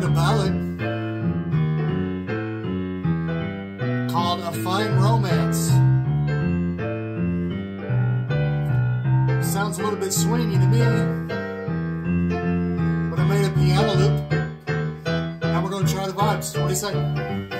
found a ballad called A Fine Romance. Sounds a little bit swingy to me, but I made a piano loop. Now we're going to try the vibes. What do you say?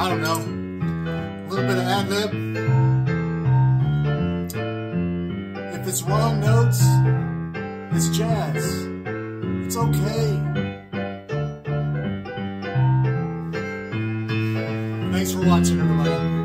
I don't know, a little bit of ad lib. If it's wrong notes, it's jazz. It's okay. Thanks for watching, everybody.